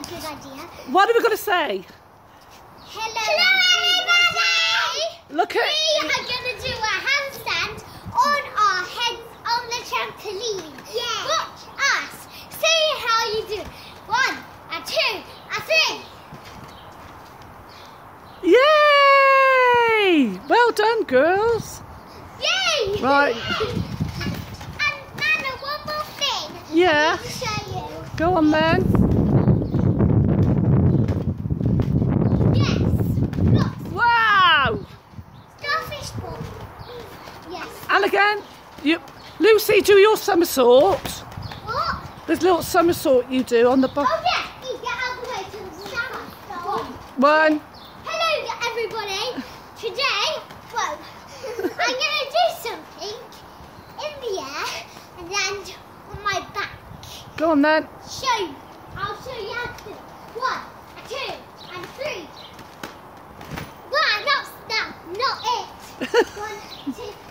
a good idea. What are we going to say? Hello, everybody! Look at. We are going to do a handstand on our heads on the trampoline. Yeah. Watch us. See how you do. One, a two, a three. Yay! Well done, girls. Yay! Right. and Nana, one more thing. Yeah. I need to show you. Go on then. Yes. Look, Wow! starfish ball. Yes. And again, you, Lucy, do your somersault. What? There's a little somersault you do on the bottom. Oh yeah, get out the way to the summer. One. Hello everybody. Today, well, I'm gonna do something in the air and then on my back. Go on then. Show. I'll show you how to do. One, a two, and three. One, not no, not it. One, two,